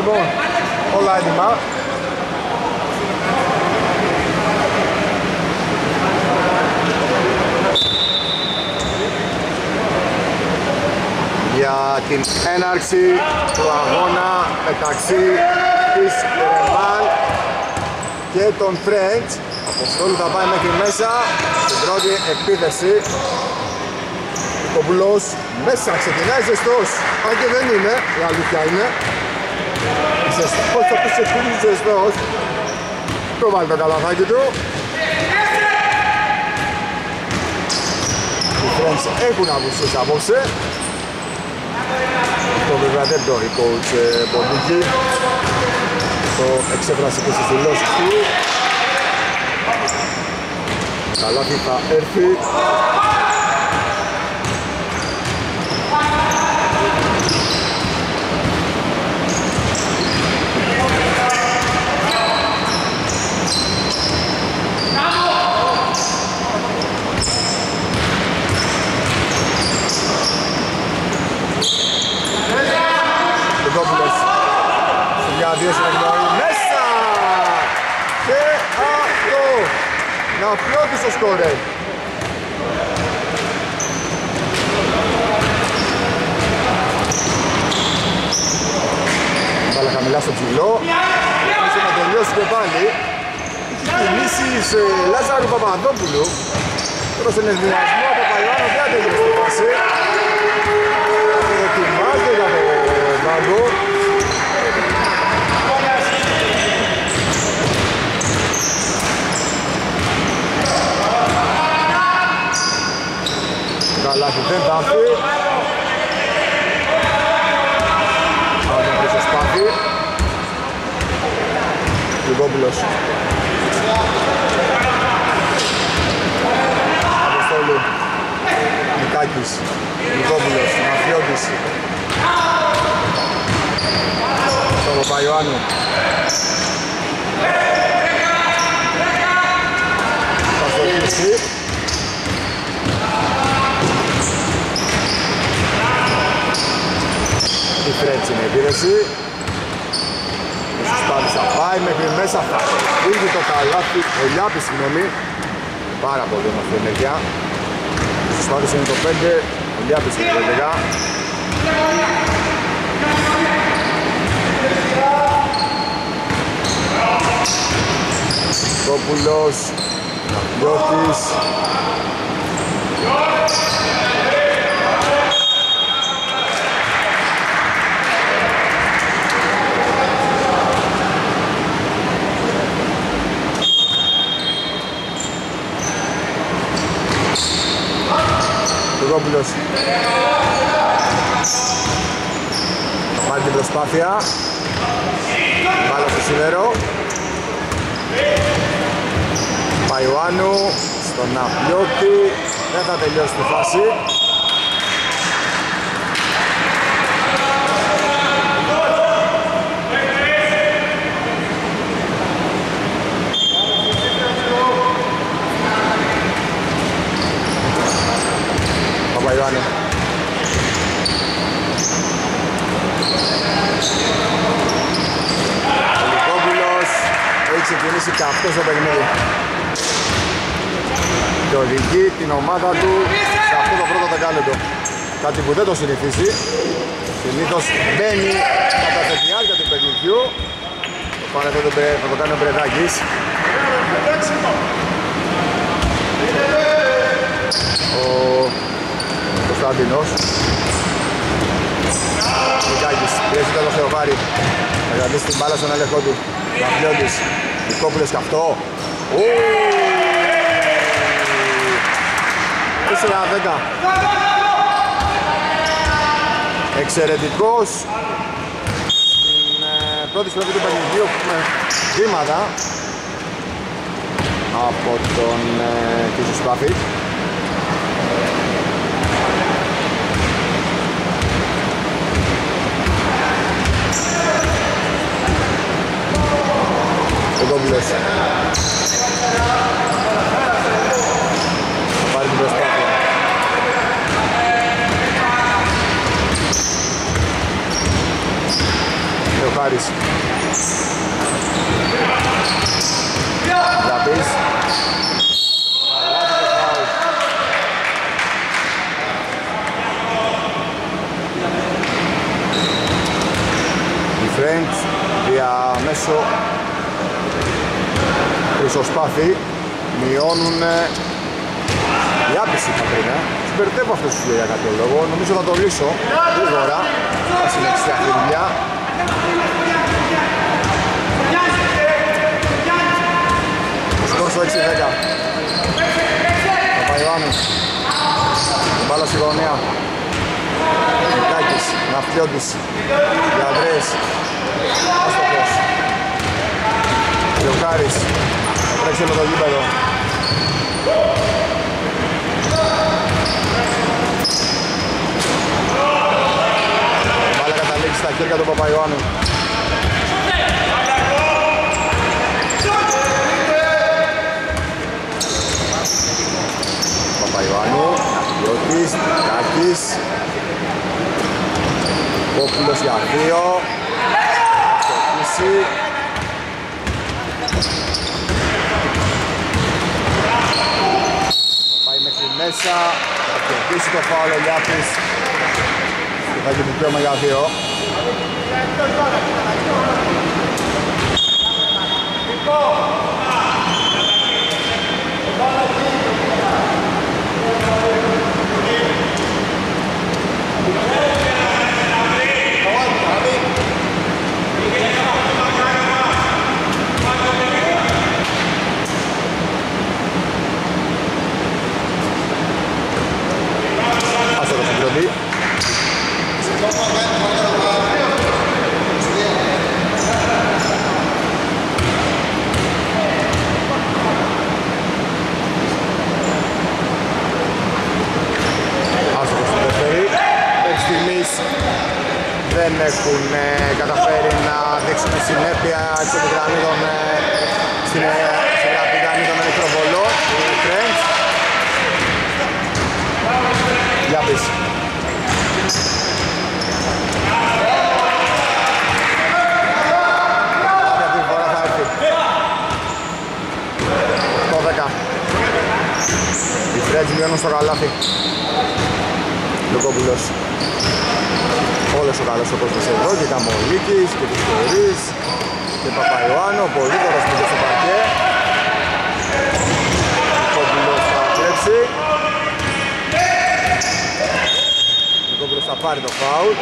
Λοιπόν, όλα έτοιμα. για την έναρξη του αγώνα μεταξύ της Ρεμάλ και των French. Αποστόλου θα πάει μέχρι μέσα στην πρώτη επίθεση. Ο Μπουλός μέσα ξεκινάει ζεστός, αν και δεν είναι, η αλήθεια είναι. Ζεστός, θα πεις επίσης ζεστός. Το βάλει το καλαθάκι του. Οι French έχουν απουσίες απόψε. Το βέβαια δεν το η coach Ποντίκη. Το εξέφρασε και στις δηλώσεις του. Καλά θα έρθει. Κοντόπουλος σε μια δύο συνεχνοή μέσα. Και αυτό. Να φλώθει στο σκόρε. Βάλα χαμηλά στο ψηλό. Ήθελε να τελειώσει και πάλι. Έχει κινήσεις Λάζαρου Παπαδόπουλου Τώρα στον ενδιασμό από Παϊωάνο δεν τελειώσει το πάση Ετοιμάζεται για το πάγκο Καλάθι δεν θα έρθει. Πάμε πίσω σπάθη Λιγόπουλος Αποστόλου. Μικάκης Λιγόπουλος Μαφιώτης. Στο Παπαϊωάννου Παστοκίση Η Φρέτς είναι η επίδεση Ο Σουσπάδης θα πάει μέχρι μέσα θα φύγει το καλάθι. Ο Λιάπης συγγνώμη. Πάρα πολύ όμορφη ενέργεια. Ο Σουσπάδης είναι το 5 Ο Λιάπης είναι το 11 Κόπουλος Ναπιώτης Κόπουλος Θα πάρει την προσπάθεια. Μπάλα στο σίδερο Παϊωάννου στον Απλιώτη. Δεν θα τελειώσει τη φάση Παπαϊωάννου Ο Λυκόπουλος έχει ξεκινήσει και αυτός το παιχνίδι και οδηγεί την ομάδα του σε αυτό το πρώτο δεκάλεπτο. Κάτι που δεν το συνηθίζει. Συνήθως μπαίνει κατά τη διάρκεια του παιχνιδιού. Πάνε εδώ το, θα το κάνει ο Μπρεδάκης. Ο Κωνσταντινός. Μικάκης, πιέζει το Θεοβάρη. Θα κρατήσει την μπάλα στον έλεγχο του. Μαφιώτης, Νικόπουλος και αυτό. 4-10 Εξαιρετικός. Στην ε, πρώτη στροφή του παιχνιδιού έχουμε βήματα από τον ε, Κίσο Σπάθη Ο Κόμπλος Θα πάρει την προσπάθεια Θεοχάρης. Λαμπής. Οι Friends διαμέσω χρυσοσπάθη μειώνουν η άπηση θα πριν, ε. Συμπεριτεύω αυτούς τους για κάποιο λόγο. Νομίζω θα το λύσω γρήγορα. Θα συνεχίσει αυτή η δουλειά. Σκόρσο 6-10. Παπαϊωάννου. Μπάλα στη γωνία. Μικάκης, Ναυτιώτης, Διαντρέης, Άστοχος. Λεωκάρης, θα τρέξει με το γήπεδο. Μπάλα καταλήξει στα χέρια του Παπαϊωάννου. Παπαϊωάννου, Ναυτιώτης, Κάκης Κόπουλος για δύο Αστοχίσει Θα πάει μέχρι μέσα. Θα κερδίσει το φάουλ ο Λιάπης Και θα έχει δικαίωμα για δύο Άσε το συγκροτή Άστοχος στην δεύτερη. Μέχρι στιγμής δεν έχουν ε, καταφέρει να δείξουν συνέπεια της επιγραμμίδων ε, στην ε, στην επιγραμμή των ηλεκτροβολών. Οι Friends. Για πεις. Κάποια αυτή τη φορά θα έρθει. Το 10. Οι Friends μειώνουν στο καλάθι. Λουκόπουλος. Όλος ο καλός ο κόσμος εδώ και Καμολίκης και Βιστορής και Παπαϊωάννου, ο Πολύδωρος που είναι στο παρκέ. Λουκόπουλος θα κλέψει. Λουκόπουλος θα πάρει το φάουλ.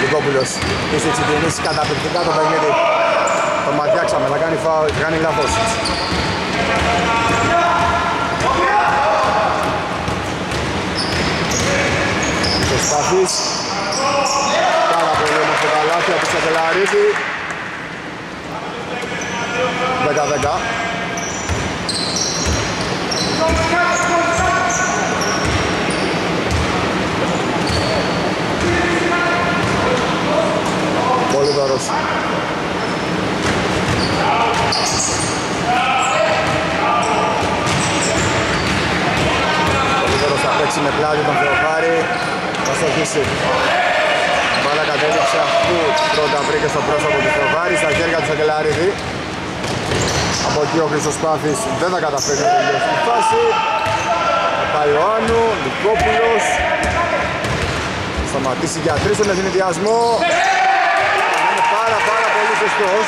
Λουκόπουλος είσαι τσιτινής καταπληκτικά το παιχνίδι. Το ματιάξαμε, θα κάνει, φάουλ, θα κάνει λάθος. Προσπαθείς. Πάρα πολύ όμως το καλάθι από Σακελαρίδη. 10-10. Πολύ δωρός. Πολύ δωρός θα παίξει με πλάτη τον Θεοχάρη. Θα στοχίσει. Μπάλα κατέληξε αφού πρώτα βρήκε στο πρόσωπο του Θεοχάρη στα χέρια του Σακελαρίδη. Από εκεί ο Χρυσοσπάθης δεν θα καταφέρει να τελειώσει τη φάση. Παϊωάννου, Λυκόπουλος. Σταματήσει για τρεις στον ευνηδιασμό. Είναι πάρα πάρα πολύ σωστός.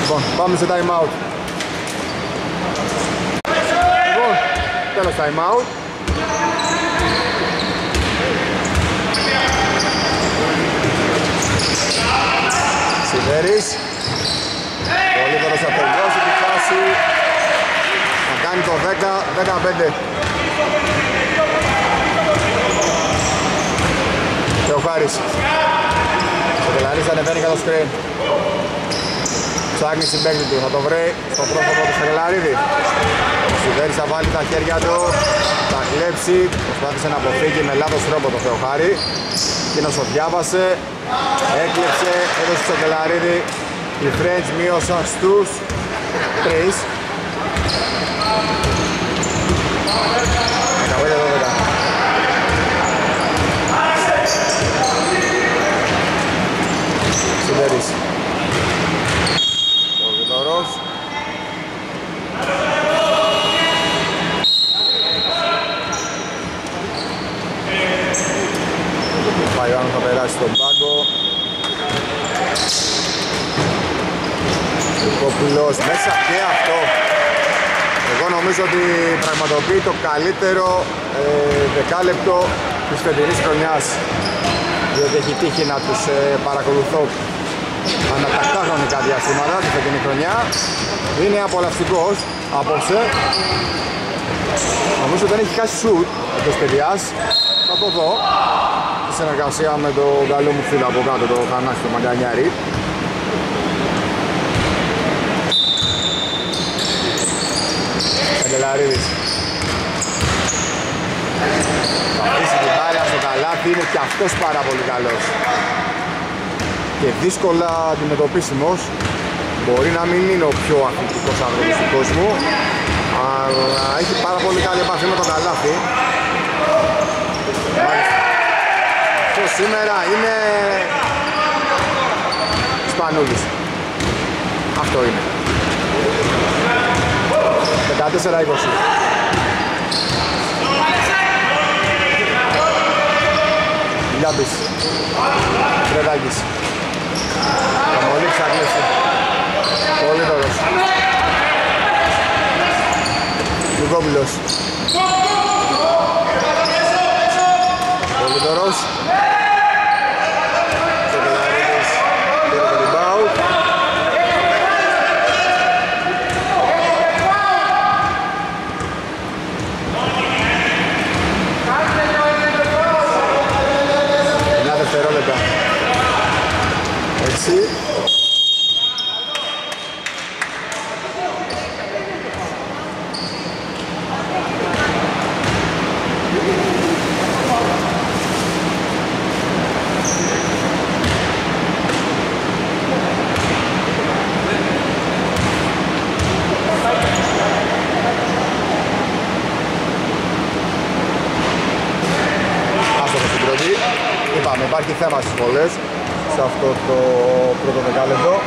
Λοιπόν, πάμε σε time out. Λοιπόν, τέλος time out. Σιδέρης. Πολύ δωρος θα τελειώσει τη φάση. Θα κάνει το 10-15. Θεοχάρης. Σοκελαρής ανεβαίνει κατά σκριν. Ψάχνει στην παίκτη του, θα το βρει στο πρόσωπο του Σοκελαρίδη. Ο Σιδέρης θα βάλει τα χέρια του, θα κλέψει, προσπάθησε να αποφύγει με λάθος τρόπο το Θεοχάρη. Εκείνος το διάβασε, έκλεψε, έδωσε στο Σοκελαρίδη. Οι French μείωσαν στους 3. 15-12. Σιδέρης. Ο Βιλορός. Πάει ο θα περάσει στον πάγκο. Κοπηλός μέσα και αυτό. Εγώ νομίζω ότι πραγματοποιεί το καλύτερο ε, δεκάλεπτο της φετινής χρονιάς. Διότι έχει τύχει να τους ε, παρακολουθώ ανατακτά χρονικά διαστήματα τη φετινή χρονιά. Είναι απολαυστικός απόψε. Νομίζω δεν έχει χάσει σουτ εκτός παιδιάς. Θα το δω. στη συνεργασία με τον καλό μου φίλο από κάτω το Χανάχη του Μαγκανιάρης. Καγκελαρίδης θα αφήσει την μπάλα στο καλάθι, είναι και αυτός πάρα πολύ καλός. Και δύσκολα αντιμετωπίσιμος. Μπορεί να μην είναι ο πιο αθλητικός άνθρωπος του κόσμου αλλά έχει πάρα πολύ καλή επαφή με το καλάθι σήμερα είναι Σπανούλης. Αυτό είναι. 14-20 Γιάμπης Φρεδάκης Αμολή ξαγλήσει Πολύ δωρος Λουκόπουλος. Πολύ δωρος Σοκελαρίδης Πήρε το rebound Μια δευτερόλεπτα Έτσι άστοχο στην πρώτη. Είπαμε, υπάρχει θέμα στις βολές σε αυτό το πρώτο δεκάλεπτο.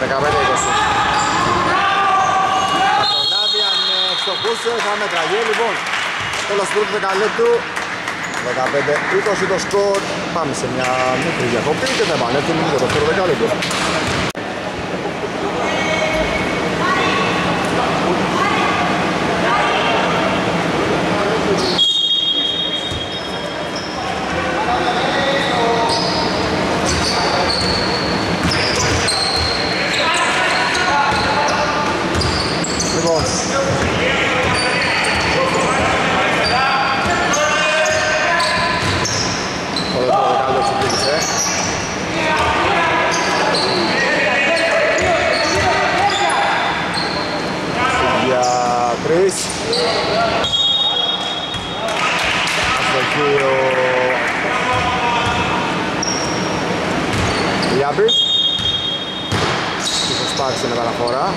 Δεκαπέντε είκοσι. Κατολάδι αν ε, φτωχούσε θα μετραγεί λοιπόν. Τέλος του πρώτου δεκαλέπτου 15-20 το σκορ. Πάμε σε μια μικρή διακοπή και θα επανέλθουμε για το δεύτερο δεκάλεπτο. Λοιπόν, το δεύτερο δεκάλεπτο ξεκίνησε. Για τρεις. Αστοχή ο Λιάμπης. Ίσως σπάρξει με παραφορά.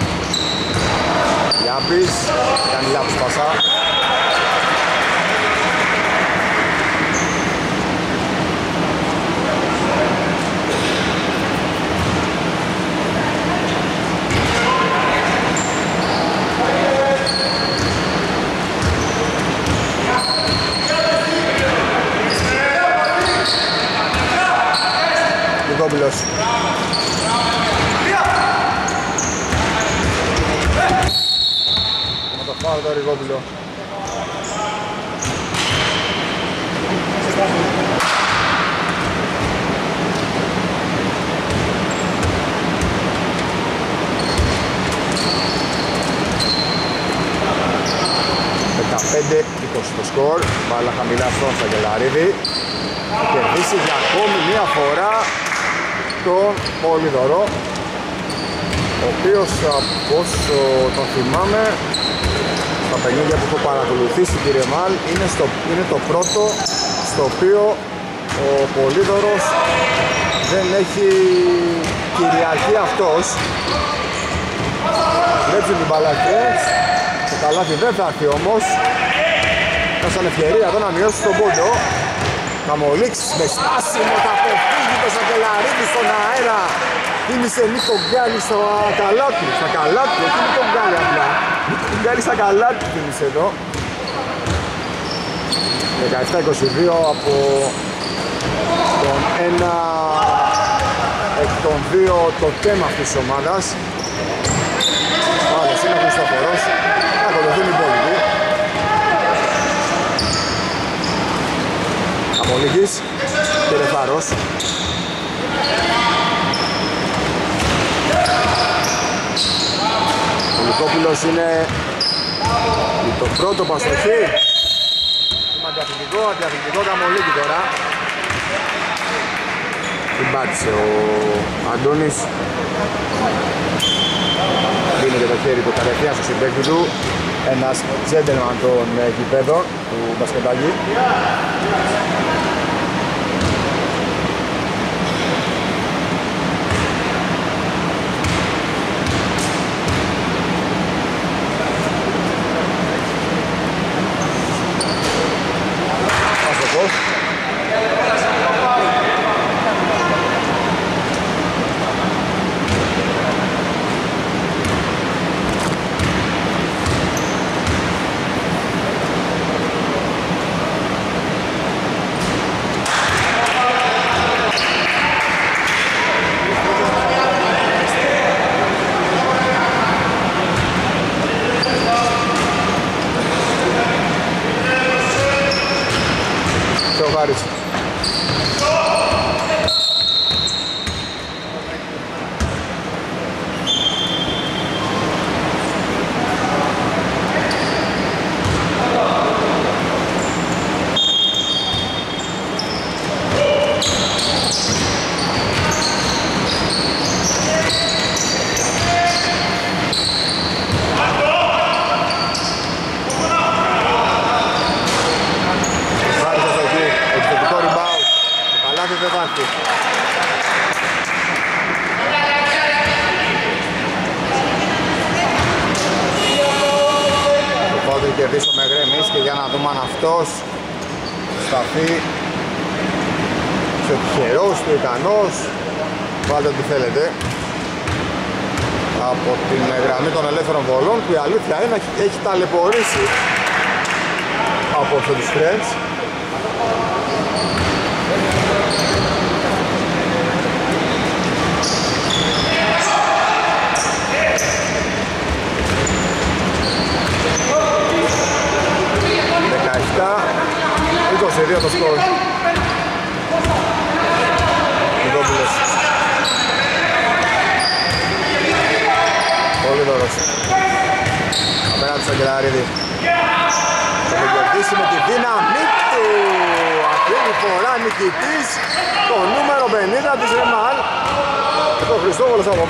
Λιάμπης. Κάνει λάθος πασά. Λουκόπουλος. Με το φάουλ το Ριγόπουλο. το σκορ, μπάλα χαμηλά στον Σαγγελαρίδη κερδίσεις για ακόμη μία φορά τον Πολυδωρό ο οποίος από όσο τον θυμάμαι στα παιχνίδια που έχω παρακολουθήσει κύριε Μάλ είναι, στο, είναι το πρώτο στο οποίο ο Πολύδωρος δεν έχει κυριαρχεί αυτός. Βλέπει την μπάλα το καλάθι δεν θα έρθει όμως σαν ευκαιρία εδώ να μειώσει τον πόντο. Καμολίξ με στάσιμο θα αποφύγει το Σακελαρίδη στον αέρα. Θύμισε Νίκο Γκάλι στα καλά του, στα καλά του, όχι Νίκο Γκάλι απλά. Νίκο Γκάλι στα καλά του θύμισε εδώ 17-22 από τον ένα εκ των δύο το θέμα αυτής της ομάδας. Άλλος είναι ο Χριστόφορος, ακολουθούν οι υπόλοιποι Απολίγης και Ρεφάρος Ο Λουκόπουλος είναι το πρώτο παστοχή. Αντιαθλητικό, αντιαθλητικό καμολίκι τώρα. Την πάτησε ο Αντώνης. Δίνει και το χέρι του κατευθείαν στο συμπέκτη του ένας gentleman των γηπέδων του μπασκετάκι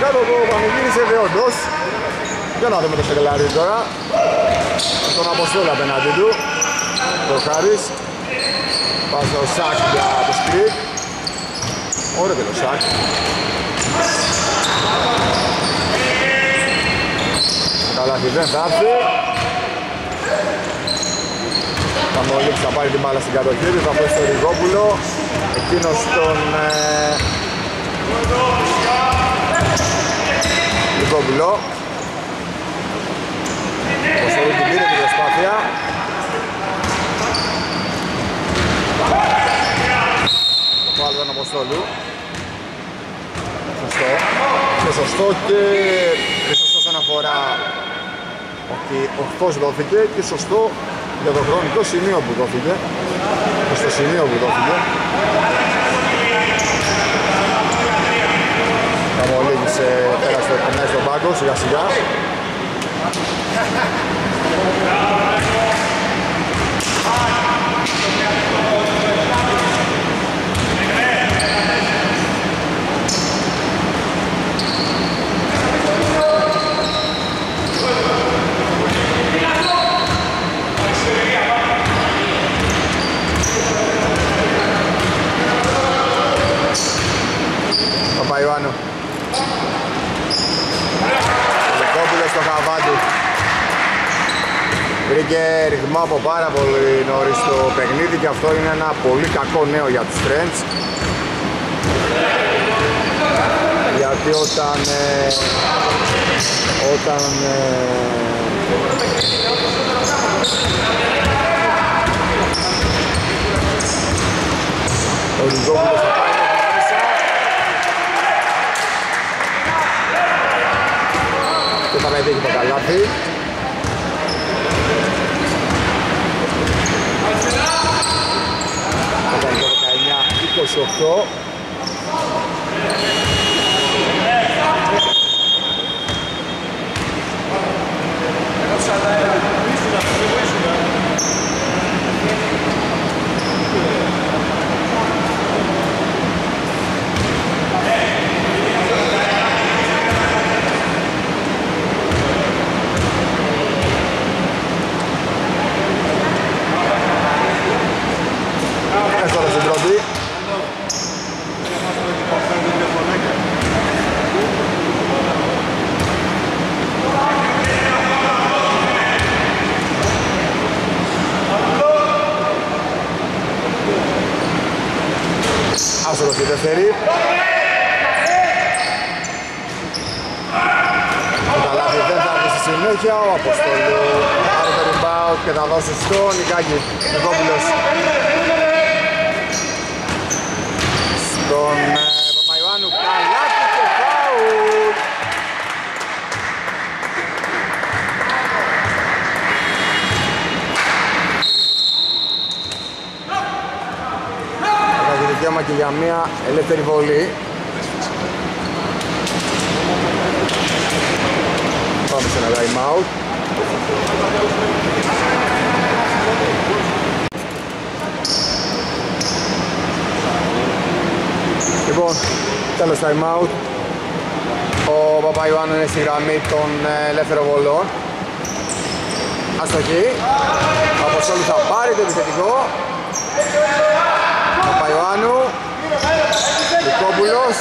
κάτω το πανηγύρισε δεόντως. Για να δούμε το Σεκελαρίδη τώρα. Τον Αποστόλα απέναντι του. Το Χάρης. Πάει στο Σάκ για το σκριτ. Ωραίο και το Σάκ. Καλάθι δεν θα έρθει. Θα μολύξει, θα πάρει την μπάλα στην κατοχή θα πάει στο Ριγόπουλο. Εκείνος τον... Ε... Ριγόπουλο. Αποστολή την πήρε την προσπάθεια. Το πάλι τον Αποστόλου. Σωστό. Και σωστό και όσον αφορά ότι ορθώς δόθηκε και σωστό για το χρονικό σημείο που δόθηκε. στο σημείο που δόθηκε. Καμολίγης πέρασε, περνάει στον πάγκο σιγά σιγά. Παπαϊωάννου. Λεκόπουλος στο χαβάντι. Βρήκε ρυθμό από πάρα πολύ νωρίς το παιχνίδι και αυτό είναι ένα πολύ κακό νέο για τους Friends. Γιατί όταν, ε, όταν ε, ο Ριζόπουλος θα πάει μέσα και θα πετύχει το καλάθι. Θα κάνει το 19-28. Εύκολα στην πρώτη. Άσολος η δεύτερη. Το καλάθι δεν θα έρθει στη συνέχεια. Ο Αποστόλου πάρει το rebound και θα δώσει στον Νικάκη. Νικόπουλος τον ε, Παπαϊωάννου καλάθι και φάουλ. Θα έχει δικαίωμα και για μια ελεύθερη βολή. Πάμε σε ένα time out Λοιπόν, τέλος time out. Ο Παπαϊωάννου είναι στη γραμμή των ε, ελεύθερων βολών. Αστοχή. Ο Αποστόλου θα πάρει το επιθετικό. Παπαϊωάννου. Λυκόπουλος.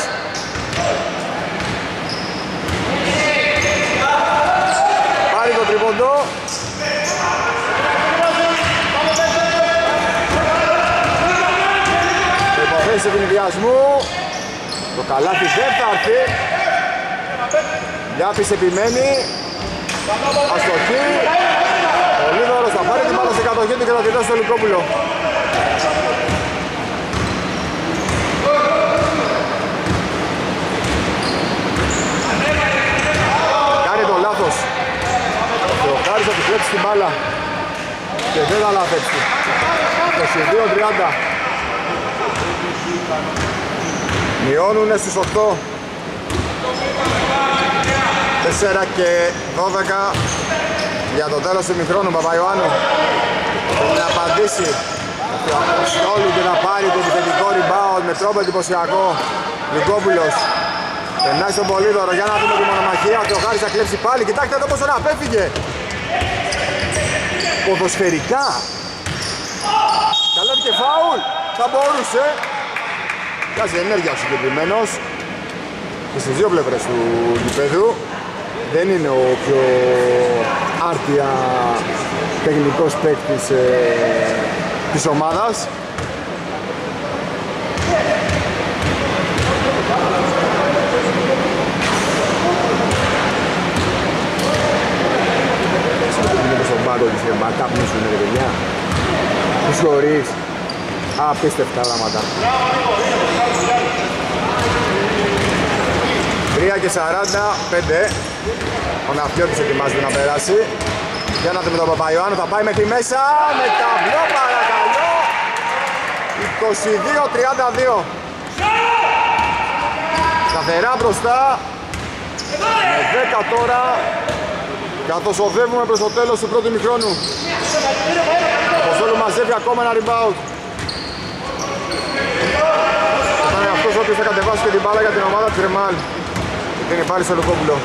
Πάρει το τρίποντο. Υποθέσεις ευνηδιασμού. Το καλάθι δεν θα έρθει. Γιάπης επιμένει. Αστοχή. Ο Λίδωρος θα πάρει την μπάλα σε κατοχή του και θα τη δώσει στο Λυκόπουλο. Κάνει το λάθος. Και ο Χάρης θα του κλέψει την μπάλα. Και δεν θα λάθεψει. 22-30. Μειώνουνε στους 8 4 και 12 για το τέλος του μικρόνου Παπαϊωάννου Πρέπει να απαντήσει. Το Αποστόλου και να πάρει το επιθετικό rebound με τρόπο εντυπωσιακό. Λυκόπουλος Περνάει στον Πολύδωρο. Για να δούμε τη μονομαχία. Του ο Χάρης θα κλέψει πάλι. Κοιτάξτε εδώ πόσο να απέφυγε. Ποδοσφαιρικά. Καλά και φάουλ Θα μπορούσε Βγάζει ενέργεια ο συγκεκριμένος. Και στις δύο πλευρές του γηπέδου. Δεν είναι ο πιο άρτια τεχνικός παίκτης ε, της ομάδας. Είναι στον πάγκο της και μπακάπ μου σου είναι ρε παιδιά Τους χωρίς Απίστευτα πράγματα 3 και 45 Ο Ναυτιώτης ετοιμάζεται να περάσει Για να δούμε τον Παπαϊωάννου θα πάει μέχρι μέσα Με ταμπλό παρακαλώ 22-32. Σταθερά μπροστά. Με 10 τώρα. Καθώς οδεύουμε προς το τέλος του πρώτου μικρόνου. Αποστόλου μαζεύει ακόμα ένα rebound. Ήταν αυτός ο οποίος θα κατεβάσει και την μπάλα για την ομάδα του Ρεμάλ. Και είναι πάλι στο Λουκόπουλο.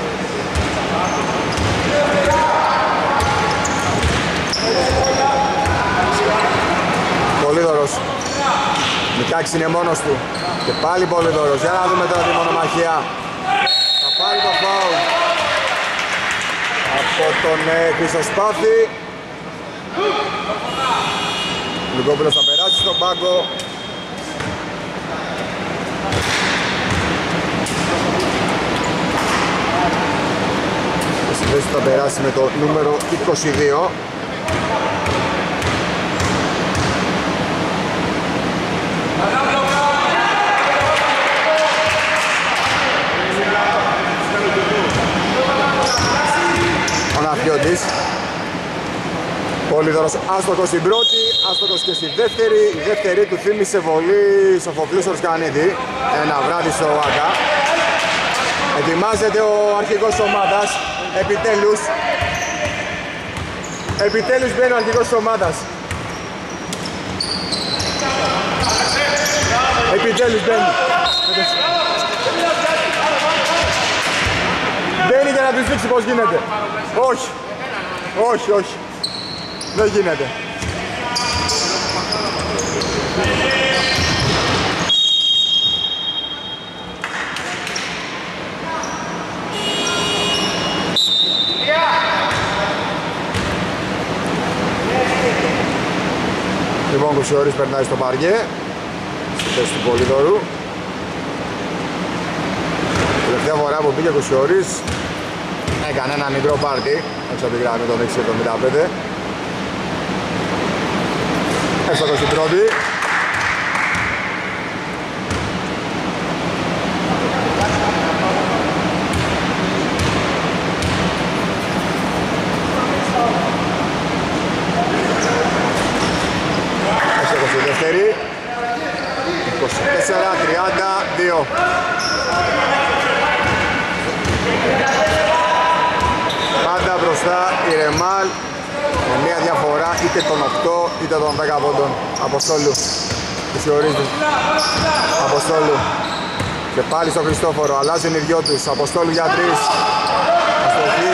Πολύδωρος. Μικάκης είναι μόνος του. Και πάλι Πολύδωρος. Για να δούμε τώρα τη μονομαχία. Θα πάρει το φάουλ. Από τον ε, Χρυσοσπάθη. Λουκόπουλος θα περάσει στον πάγκο. Στη θέση θα περάσει με το νούμερο 22. Ο Ναφιώτης Πολύδωρος άστοχος στην πρώτη, άστοχος και στη δεύτερη. Η δεύτερη του θύμισε βολή Σοφοκλής Ορσκανίδη. Ένα βράδυ στο ΆΚΑ. Ετοιμάζεται ο αρχηγός της ομάδας. Επιτέλους. Επιτέλους μπαίνει ο αρχηγός της ομάδας. Επιτέλους μπαίνει. Μπαίνει για να τους δείξει πως γίνεται. Όχι. Όχι, όχι. Δεν γίνεται. Λοιπόν, Κουσιόρης περνάει στο Παριέ στη θέση του Πολύδωρου Τελευταία φορά που πήγε ο Κουσιόρης έκανε ένα μικρό πάρτι έξω από τη γραμμή των 675 Έστω στην πρώτη Έστω στη δεύτερη. 24-32 Πάντα μπροστά η Ρεμάλ. με μια διαφορά είτε των 8 είτε των 10 πόντων. Αποστόλου τους ορίζει Αποστόλου. Και πάλι στο Χριστόφορο. Αλλάζουν οι δυο τους. Αποστόλου για τρεις. Αστοχή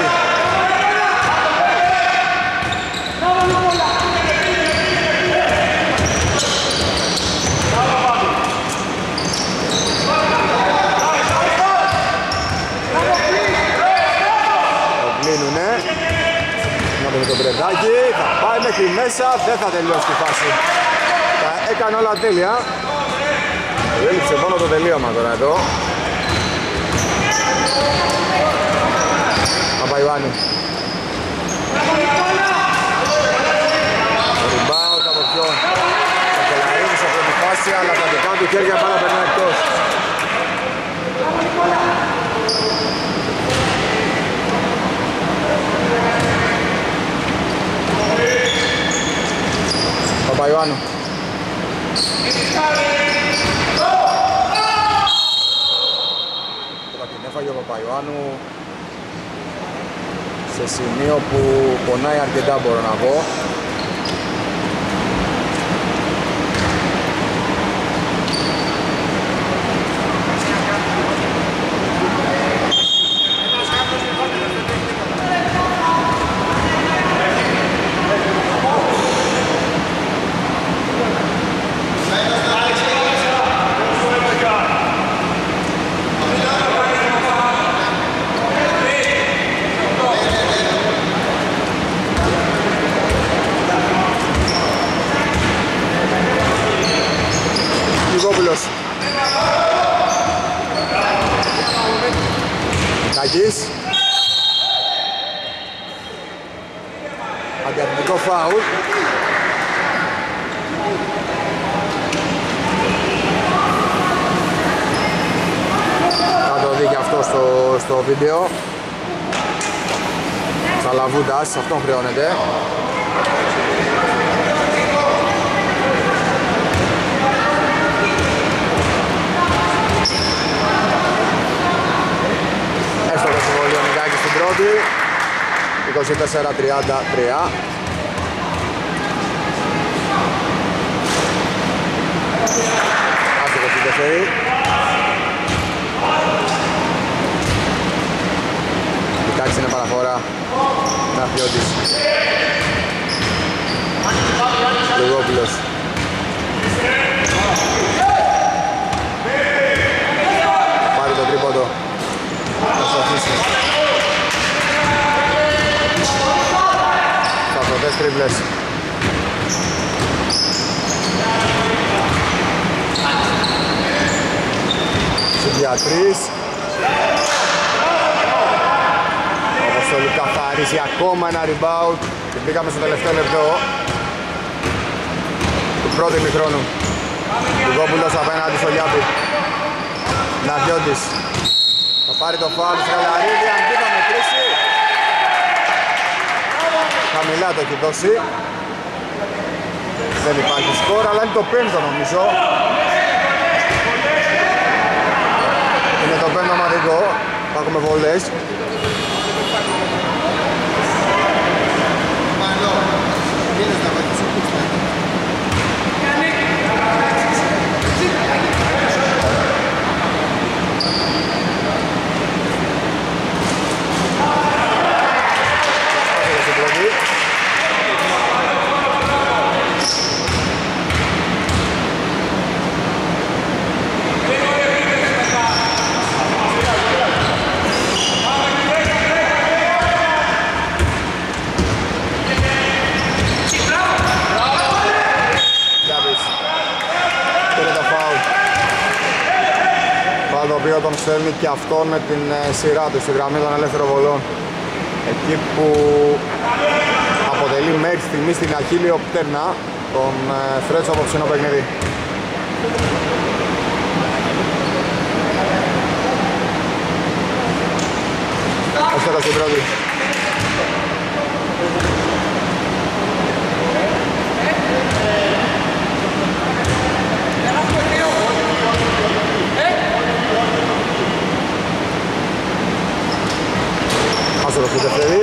Το κλείνουνε Να δούμε το μπρεδάκι Θα πάει μέχρι μέσα Δεν θα τελειώσει τη φάση. Τα έκανε όλα τέλεια. Έλειψε μόνο το τελείωμα τώρα εδώ. Παπαϊωάννη Rebound από ποιον; Ο Κελαρίδης από τη φάση αλλά τα δικά του χέρια πάνω περνάει εκτός Παπαϊωάννου Τώρα την έφαγε ο Παπαϊωάννου σε σημείο που πονάει αρκετά μπορώ να πω σε αυτόν χρεώνεται. Έστω το συμβόλαιο Νικάκη στην πρώτη. 24-33. Άστοχος στην τεσσερή. Κοιτάξει είναι παραφορά Ναφιώτης. Λουγόπουλος. Πάρει το τρίποντο. Θα σταθήσει. Σταθωτές τρίβλες. Για τρεις. Ο Αποστολή καθαρίζει ακόμα ένα rebound και μπήκαμε στο τελευταίο λεπτό του πρώτου ημιχρόνου. Λουγόπουλος απέναντι στο Λιάπη. Ναδιώτης. Θα πάρει το φάουλ στο Γαλαρίδη, αν δεν θα μετρήσει. Χαμηλά το έχει δώσει. Δεν υπάρχει σκορ, αλλά είναι το πέμπτο νομίζω. Είναι το πέμπτο ομαδικό. Θα έχουμε βολές. Γιάβης. Πήρε το φάουλ. Φάουλ το οποίο τον στέλνει και αυτόν με την ε, σειρά του στη γραμμή των ελεύθερων βολών. Εκεί που αποτελεί μέχρι στιγμής στην Αχίλιο πτέρνα τον ε, Φρέτσο από ψινό παιχνίδι. Έστερα στην πρώτη. Άσορο στη δεύτερη.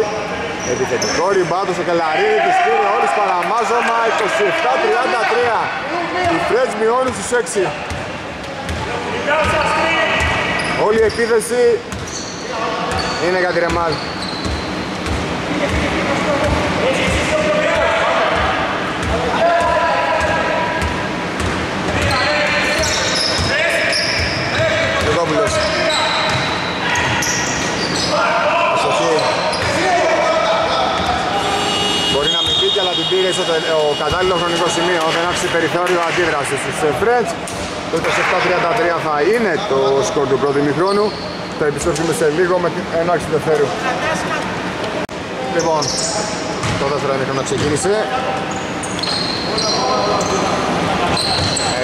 Επιθετικό ριμπάντο στο Κελαρίδη, της πήρε όλους παραμάζωμα 27-33. Οι Φρέτς μειώνουν στους 6. Όλη η επίθεση είναι για τη Ρεμάλ. Λιγόπουλος. Αστοχή. Μπορεί να μην βγήκε, αλλά την πήρε στο τε- ο κατάλληλο χρονικό σημείο. Δεν άφησε περιθώριο αντίδρασης στους ε, Φρέτς. Το 27-33 θα είναι το σκορ του πρώτου ημιχρόνου. Θα επιστρέψουμε σε λίγο με την έναρξη του δευτέρου. Λοιπόν, το δεύτερο ημιχρόνο ξεκίνησε.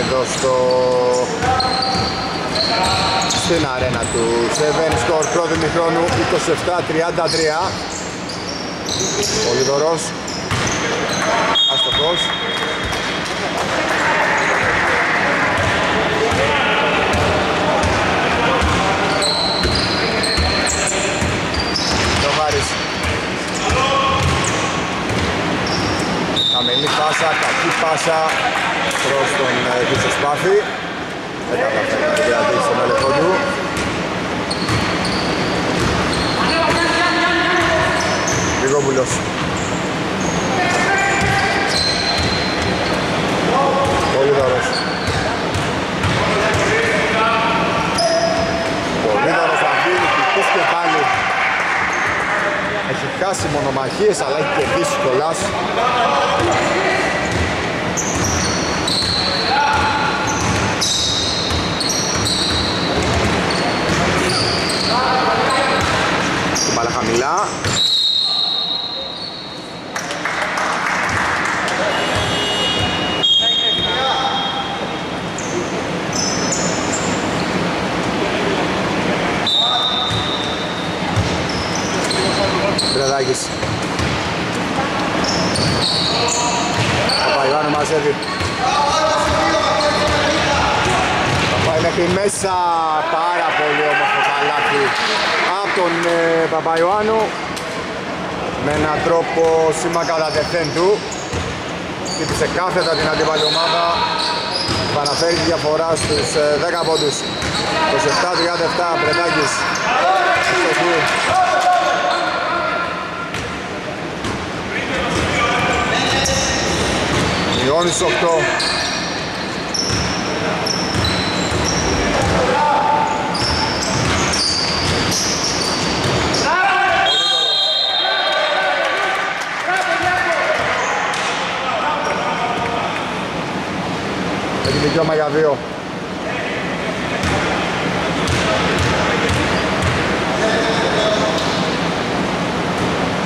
Εδώ στο... στην αρένα του 7 σκορ πρώτου ημιχρόνου 27-33. Ο Λιδωρός αστοχός Το Χάρης Χαμηλή πάσα, κακή πάσα προς τον ε, Χρήστο Σπάθη Δεν καταφέρει να την κρατήσει στον έλεγχο του Γρηγόπουλος Πολύ δωρός Πολύ δωρός θα βγει, νικητής και πάλι. Έχει χάσει μονομαχίες αλλά έχει κερδίσει κιόλας Την μπάλα χαμηλά Βρεδάκης. Παπαϊωάννου μαζεύει. Πάει μέχρι μέσα πάρα πολύ όμορφο καλάθι από τον ε, Παπαϊωάννου. με έναν τρόπο σήμα κατά τεθέν του χτύπησε κάθετα την αντίπαλη ομάδα παραφέρει τη διαφορά στους 10 πόντους 27-37 Πρετάκης Μειώνει 8 δικαίωμα για δύο.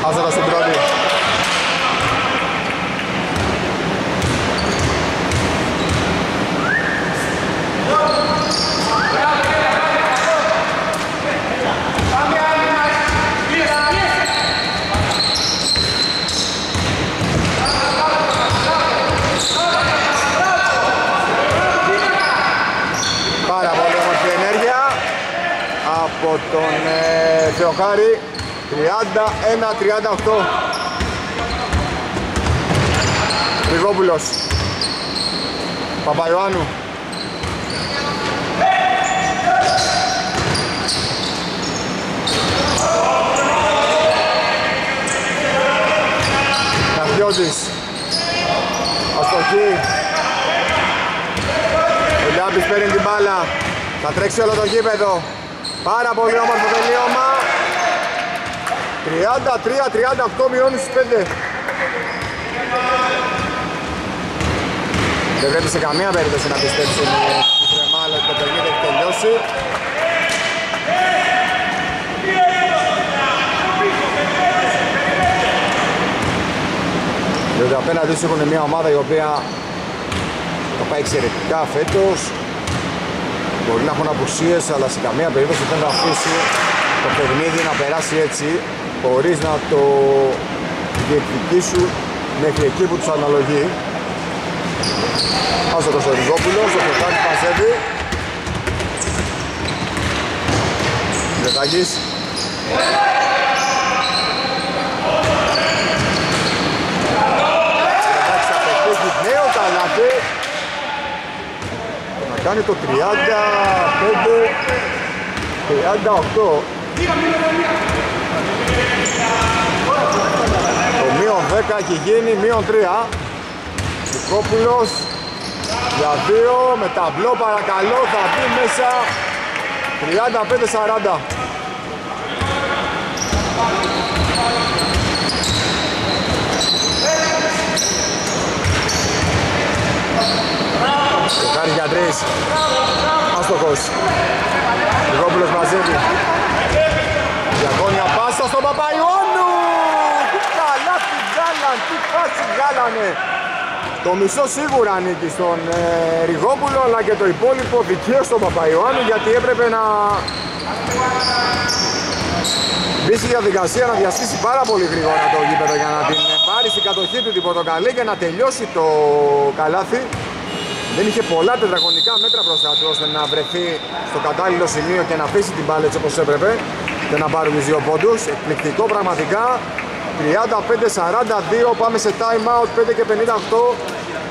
Άσατα στην πρώτη. τον ε, Θεοχάρη 31-38 Ριγόπουλος Παπαϊωάννου. Καθιώτης Αστοχή. Ο Λιάμπης παίρνει την μπάλα. Θα τρέξει όλο το γήπεδο. Πάρα πολύ όμορφο τελείωμα. 33-38 μειώνεις στους 5. Δεν πρέπει σε καμία περίπτωση να πιστέψεις η Φρεμάλ ότι το παιχνίδι έχει τελειώσει. Διότι απέναντι τους έχουν μια ομάδα η οποία το πάει εξαιρετικά φέτος Μπορεί να έχουν απουσίες, αλλά σε καμία περίπτωση δεν θα αφήσει το παιχνίδι να περάσει έτσι χωρίς να το διεκδικήσουν μέχρι εκεί που τους αναλογεί. Άσο το Σορυγόπουλος, ο Φωτάκης μαζεύει. Λετάκης. κάνει το 35 38 το μείον 10 έχει γίνει μείον 3 Σουκόπουλος για 2 με ταμπλό παρακαλώ θα μπει μέσα 35-40 Κάνει για τρεις. Άστοχος. Λιγόπουλος μαζεύει. Διαγώνια πάσα στον Παπαϊόνου. Τι καλά τι γάλαν, τι φάση γάλανε. Το μισό σίγουρα ανήκει στον ε, Ριγόπουλο αλλά και το υπόλοιπο δικαίως στον Παπαϊωάννου γιατί έπρεπε να μπει στη διαδικασία να διαστήσει πάρα πολύ γρήγορα το γήπεδο για να την πάρει στην κατοχή του την Πορτοκαλί και να τελειώσει το καλάθι. Δεν είχε πολλά τετραγωνικά μέτρα μπροστά του ώστε να βρεθεί στο κατάλληλο σημείο και να αφήσει την μπάλα έτσι όπως έπρεπε και να πάρουν τους δύο πόντους. Εκπληκτικό πραγματικά. 35-42 πάμε σε time out 5 και 58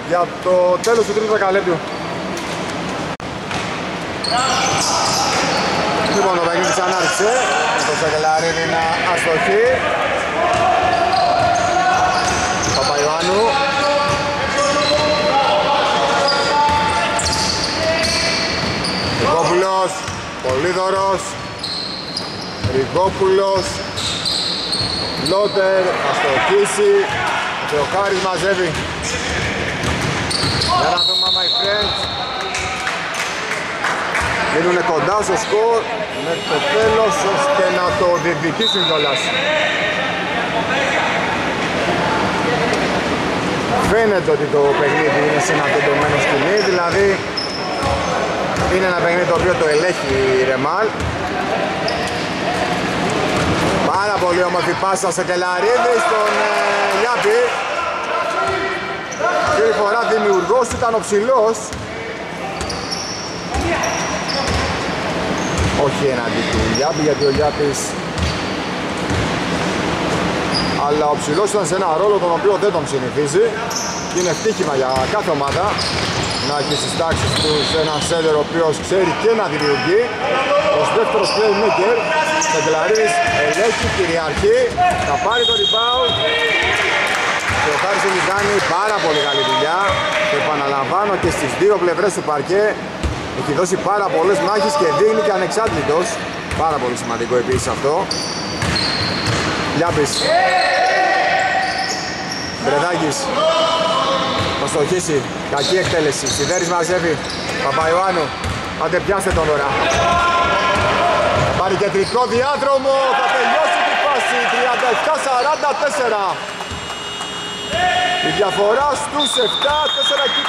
για το τέλος του τρίτου δεκαλέπτου. Λοιπόν, το παιχνίδι ξανάρχισε. Το Σακελαρίνη να αστοχεί. Παπαϊωάννου Ριγόπουλος, Πολύδωρος, Ριγόπουλος, Λότερ, θα στοχίσει, Θεοχάρης μαζεύει. Για να δούμε my friends. Μείνουν κοντά στο σκορ μέχρι το τέλος ώστε να το διεκδικήσουν κιόλας. Φαίνεται ότι το παιχνίδι είναι σε ένα τεντωμένο σκηνή, δηλαδή είναι ένα παιχνίδι το οποίο το ελέγχει η Ρεμάλ. Πάρα πολύ όμορφη πάσα σε Κελαρίδη στον ε, Λιάπη. Αυτή τη φορά δημιουργός ήταν ο ψηλός. Όχι έναντι του Λιάπη γιατί ο Λιάπης αλλά ο ψηλός ήταν σε ένα ρόλο τον οποίο δεν τον συνηθίζει και είναι ευτύχημα για κάθε ομάδα να έχει στις τάξεις τους έναν σέντερ ο οποίος ξέρει και να δημιουργεί ως δεύτερος playmaker Σεντελαρίδης ελέγχει, κυριαρχεί θα πάρει το rebound. Και ο Χάρης έχει κάνει πάρα πολύ καλή δουλειά. Και επαναλαμβάνω και στις δύο πλευρές του παρκέ έχει δώσει πάρα πολλές μάχες και δίνει και ανεξάρτητος. Πάρα πολύ σημαντικό επίσης αυτό. Λιάμπης Μπρεδάκης. Θα στοχίσει, κακή εκτέλεση, Σιδέρης μαζεύει. Παπαϊωάννου, άντε πιάστε τον τώρα Θα πάρει κεντρικό διάδρομο, θα τελειώσει τη φάση. 37-44 η διαφορά στους 7, 4 και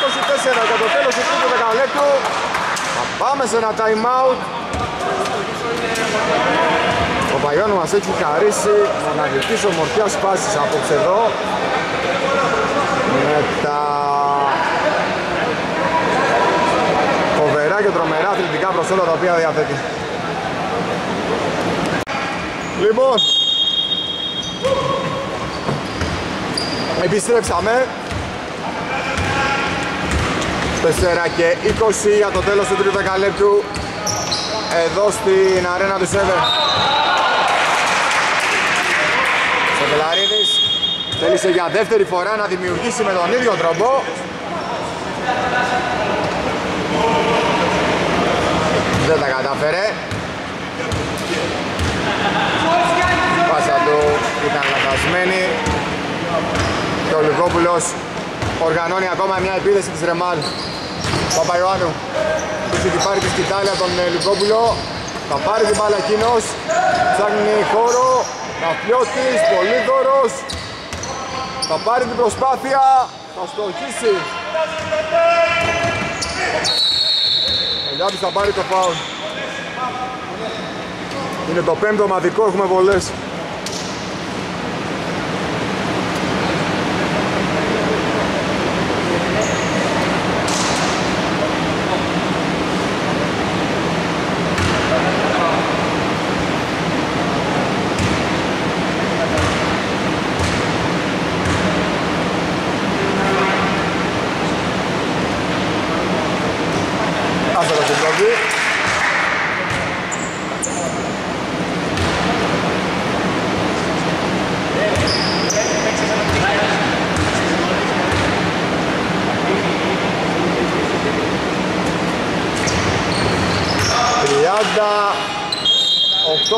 24 για το τέλος του τρίτου δεκαλέπτου θα πάμε σε ένα time out ο Παγιώνου μας έχει χαρίσει. Μοναδικής ομορφιάς φάσης απόψε εδώ. Με τα φοβερά και τρομερά αθλητικά προσόντα τα οποία διαθέτει. Λοιπόν, επιστρέψαμε 4 και 20 για το τέλος του τρίτου δεκαλέπτου εδώ στην αρένα του Σέβερ. Σεβελαρίδης θέλησε για δεύτερη φορά να δημιουργήσει με τον ίδιο τρόπο. Δεν τα κατάφερε. Πάσα του ήταν λαθασμένη. Και ο Λουκόπουλος οργανώνει ακόμα μια επίδεση της Ρεμάλ. Παπαϊωάννου έχει πάρει της σκητάλια τον ε, Λουκόπουλο. Θα πάρει την μπάλα εκείνος. Ψάχνει χώρο. Καφιώτης, Πολύδωρος. Θα πάρει την προσπάθεια. Θα στοχίσει. Ο Λιάπης θα πάρει το φάουλ. Είναι το πέμπτο ομαδικό, έχουμε βολές.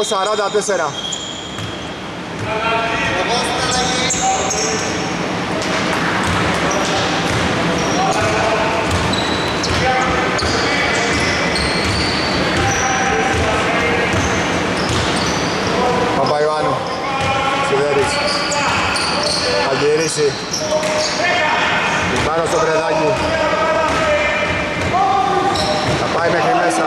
Σαράντα τέσσερα. Παπαϊωάννου Σιδέρης. Θα γυρίσει. Πάνω στο τρεδάκι Θα πάει μέχρι μέσα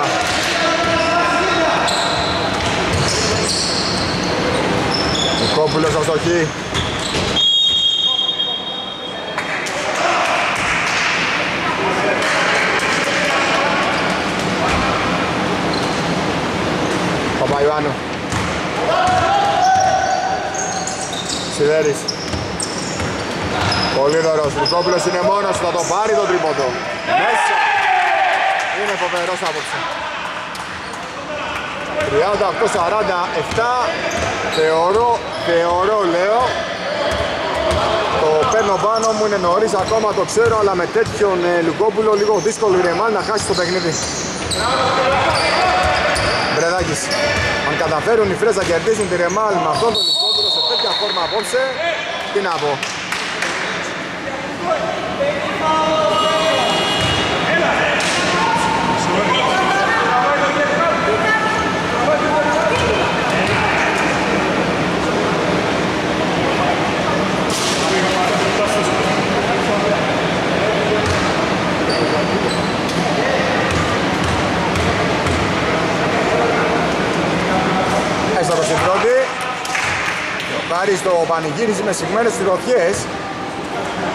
Κόπουλος αστοχή. Παπαϊωάννου. Σιδέρης. Πολύδωρος. Λουκόπουλος είναι μόνος. Θα το πάρει το τρίποντο. Μέσα. Είναι φοβερός άποψη. 38-47 θεωρώ Θεωρώ λέω Το παίρνω πάνω μου είναι νωρίς ακόμα το ξέρω αλλά με τέτοιον ε, Λουκόπουλο λίγο δύσκολο η Ρεμάλ να χάσει το παιχνίδι. Μπρεδάκης Αν καταφέρουν οι Φρές να κερδίσουν τη Ρεμάλ με αυτόν τον Λουκόπουλο σε τέτοια φόρμα απόψε Τι να πω μάλιστα το συμπρότη. Και ο στο το πανηγύριζε με συγμένες τριχωτιές.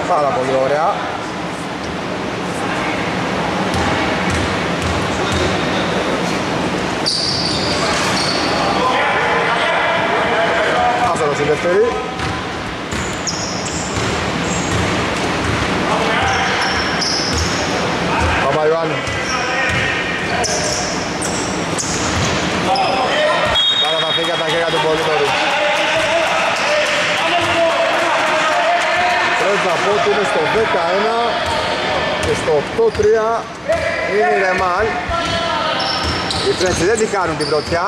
Πάρα πολύ ωραία. Η δεύτερη. Πάρα θα φύγει από τα χέρια του Πολύμερου. Πρέπει να πω ότι είναι στο 11 και στο 8-3 είναι η Ρεμάλ. Οι Φρέντσι δεν τη χάνουν την πρωτιά.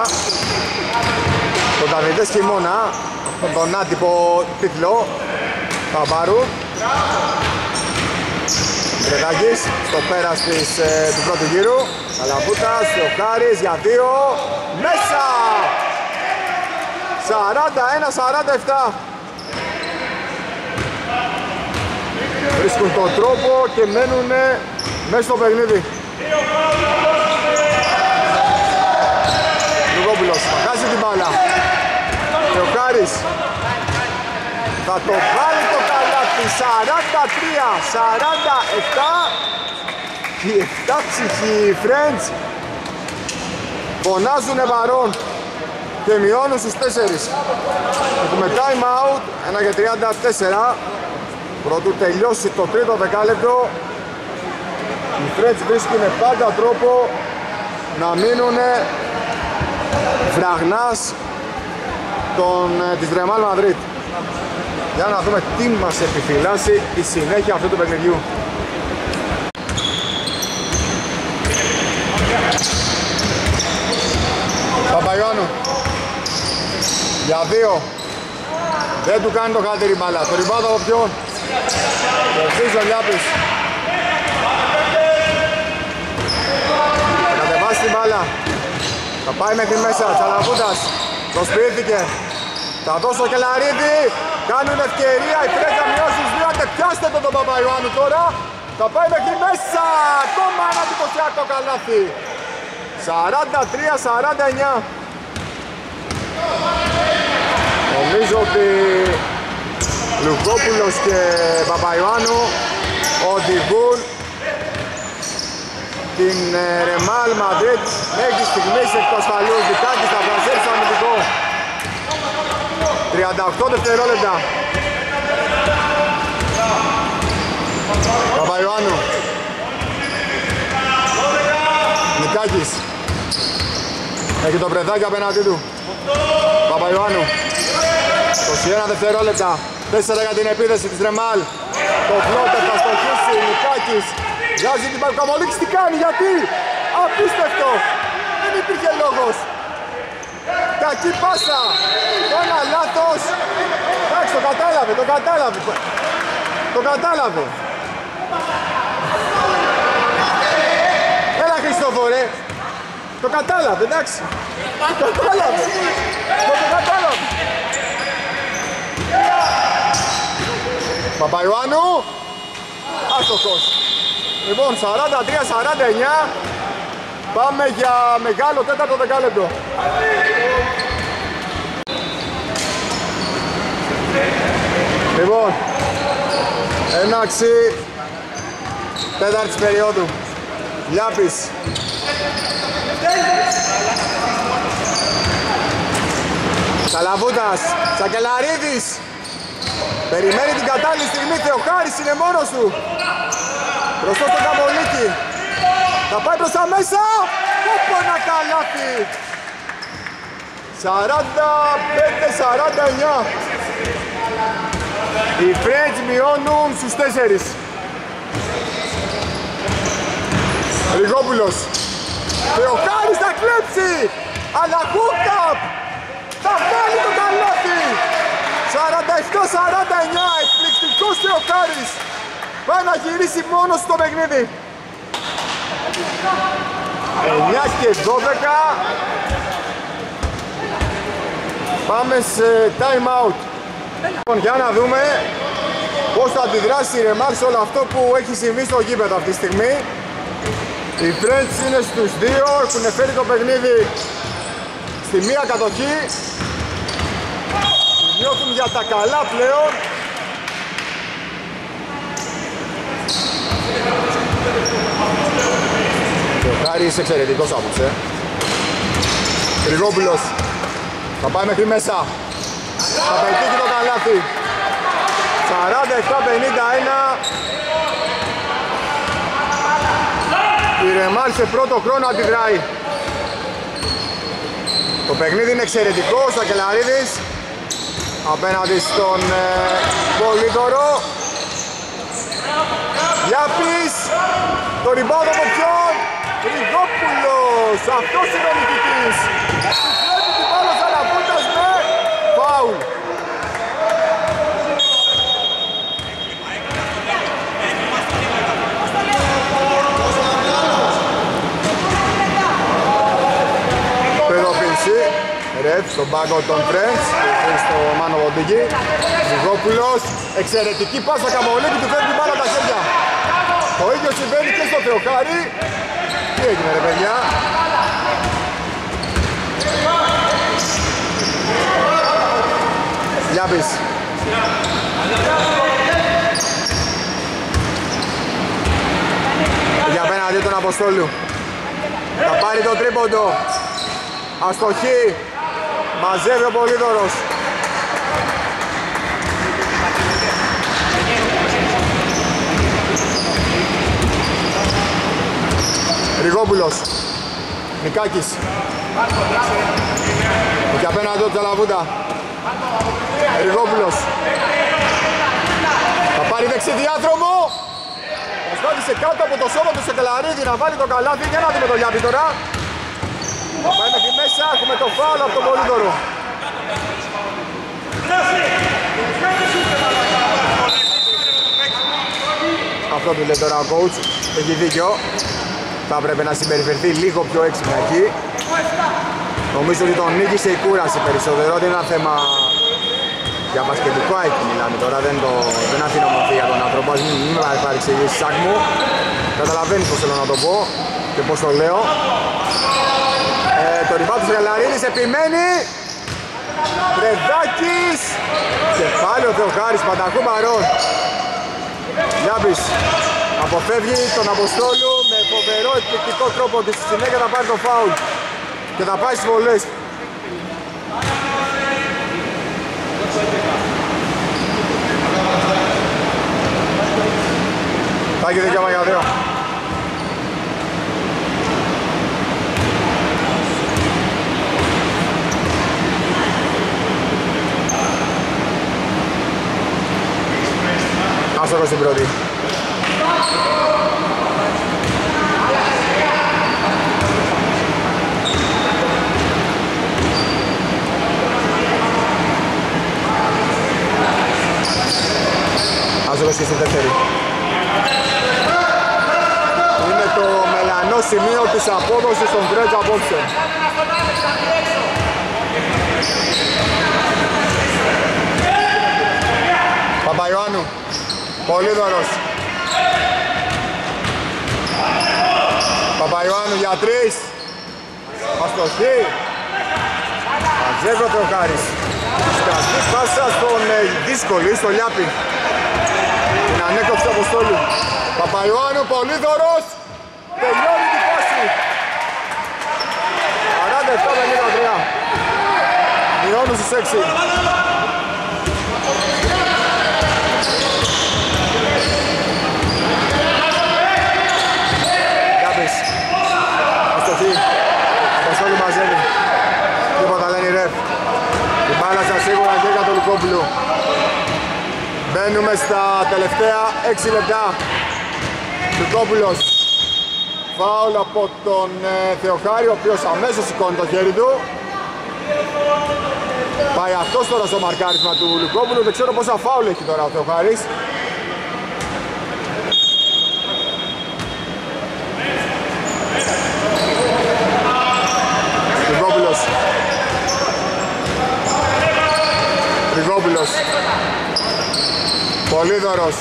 Τον Δαβιδές Χειμώνα, τον άτυπο τίτλο, θα πάρουν. Κρετάκης στο πέρας της, ε, του πρώτου γύρου. Καλαβούτας, Θεοχάρης για δύο. Μέσα! 41-47. Βρίσκουν τον τρόπο και μένουν μέσα στο παιχνίδι. Λουγόπουλος θα χάσει την μπάλα. Θεοχάρης θα το βάλει το καλάθι 43-47 οι 7 ψυχοί Friends φωνάζουνε παρόν και μειώνουν στους 4 έχουμε time out 1 για 34 Πρωτού τελειώσει το τρίτο δεκάλεπτο οι Friends βρίσκουν πάντα τρόπο να μείνουν φραγνάς τον, ε, της Real Madrid. Για να δούμε τι μας επιφυλάσσει η συνέχεια αυτού του παιχνιδιού. Παπαϊωάννου για δύο. Δεν του κάνει το καλύτερη μπάλα. Το ριμπάδο από ποιον; Κερδίζει ο Λιάπης. Θα κατεβάσει την μπάλα. Θα πάει μέχρι μέσα. Τσαλαβούτας Το σπίθηκε Θα δώσει ο Κελαρίδη Κάνουν ευκαιρία. Οι Φρέντ να μειώσει τους δύο. Πιάστε τον τον Παπαϊωάννου τώρα. Θα πάει μέχρι μέσα. Ακόμα ένα εντυπωσιακό καλάθι. 43-49 Νομίζω ότι Λουκόπουλος και Παπαϊωάννου οδηγούν την Ρεμάλ Μαδρίτ μέχρι στιγμής εκ του ασφαλού Βιτάκης θα πλασέρει αμυντικό. 38 δευτερόλεπτα. Παπαϊωάννου. Νικάκης. Έχει το πρεδάκι απέναντί του. Παπαϊωάννου 21 δευτερόλεπτα. 4 για την επίδεση της Ρεμάλ. Το φλότερ θα στοχίσει. Νικάκης βγάζει την Παπκαμολίξη τι κάνει γιατί; Απίστευτο. Δεν υπήρχε λόγος. Κακή πάσα. Ένα λάθος. Εντάξει το κατάλαβε το κατάλαβε. Το κατάλαβε. Έλα Χριστόφορε. Το κατάλαβε εντάξει. Το κατάλαβε. Το κατάλαβε Παπαϊωάννου Άστοχος. Λοιπόν 43-49 Πάμε για μεγάλο τέταρτο δεκάλεπτο. Λοιπόν Έναξη Τέταρτης περίοδου. Λιάπης. Καλαβούτας. Σακελαρίδης Περιμένει την κατάλληλη στιγμή, Θεοχάρης είναι μόνος του. Μπροστά στον Καμολίκη. Θα πάει προς τα μέσα. Όπο ένα καλάθι. 45-49. Οι Φρέντς μειώνουν στους 4. Ριγόπουλος. Θεοχάρης θα κλέψει. Αλλά Χούκαπ θα βάλει το καλάθι. 47-49, εκπληκτικός Θεοκάρης Πάει να γυρίσει μόνος στο παιχνίδι. 9 και 12 Πάμε σε time out. Λοιπόν, για να δούμε πώς θα αντιδράσει η Ρεμάρς σε όλο αυτό που έχει συμβεί στο γήπεδο αυτή τη στιγμή. Οι Friends είναι στους δύο, έχουν φέρει το παιχνίδι στη μία κατοχή νιώθουν για τα καλά πλέον. Και ο Χάρης εξαιρετικός άποψε. Γρηγόπουλος. Θα πάει μέχρι μέσα. Θα πετύχει το καλάθι. 47-51. Ρεμάλ σε πρώτο χρόνο αντιδράει. Το παιχνίδι είναι εξαιρετικό, ο Σακελαρίδης απέναντι στον ε, Πολύδωρο. Γιάπης, το ριμπάδο από ποιον, Ριγόπουλος, αυτός είναι ο νικητής. Βλέπει την μπάλα Ζαλαβούτας με φάουλ. Ρεφ στον πάγκο των Friends, στο Μάνο Βοντική. Ζυγόπουλος, εξαιρετική πάσα Καμολίκη, του φέρνει μπάλα τα χέρια. Το ίδιο συμβαίνει και στο Θεοχάρη. Τι έγινε ρε παιδιά; Γιάπης. Για απέναντι τον Αποστόλου. Θα πάρει το τρίποντο. Αστοχή. Μαζεύει ο Πολύδωρος. Ριγόπουλος. Νικάκης. Και απέναντι ο Τζαλαβούντα. Ριγόπουλος. Θα πάρει δεξί διάδρομο. Προσπάθησε κάτω από το σώμα του Σεκελαρίδη να βάλει το καλάθι. Για να δούμε το Λιάπη τώρα. Θα πάει μέχρι μέσα. Έχουμε το φάουλ από τον Πολύδωρο. Αυτό του λέει τώρα ο coach. Έχει δίκιο. Θα έπρεπε να συμπεριφερθεί λίγο πιο έξυπνα εκεί. Νομίζω ότι τον νίκησε η κούραση περισσότερο. Δεν είναι ένα θέμα για μπασκετικό εκεί μιλάμε τώρα. Δεν, το, δεν αφήνω μορφή για τον άνθρωπο. Ας μην, μην με παρεξηγήσεις σάκ μου. Καταλαβαίνεις πως θέλω να το πω και πως το λέω. Ε, το ριμπά του Γαλαρίνης επιμένει. Βρεδάκης. Και πάλι ο Θεοχάρης Πανταχού Μαρών. Λιάμπης αποφεύγει τον Αποστόλου με φοβερό εκπληκτικό τρόπο και στη συνέχεια θα πάρει το φάουλ και θα πάει στις βολές. Θα έχει δικαίωμα για δύο. Άστοχος στην πρώτη. Άστοχος και στη δεύτερη. Είναι το μελανό σημείο της απόδοσης των Τρέτζ απόψε. Παπαϊωάννου. Πολύδωρος. Παπαϊωάννου για τρεις. Αστοχή. Μαζεύει ο Θεοχάρης. Σκαστή πάσα στον ε, δύσκολη, στο Λιάπη. Την ανέκοψη του Αποστόλου. Παπαϊωάννου, Πολύδωρος. Τελειώνει την φάση. 47-53. Μειώνουν στους 6. Γιάπης. Αστοχή. Αποστόλου μαζεύει. Τίποτα λένε ρεφ. Την μπάλα στα σίγουρα και για τον Λουκόπουλου. Μπαίνουμε στα τελευταία 6 λεπτά. Λουκόπουλος. Φάουλ από τον ε, Θεοχάρη, ο οποίος αμέσως σηκώνει το χέρι του. Πάει αυτός τώρα στο μαρκάρισμα του Λουκόπουλου. Δεν ξέρω πόσα φάουλ έχει τώρα ο Θεοχάρης. Ριγόπουλος. Ριγόπουλος. Πολύδωρος.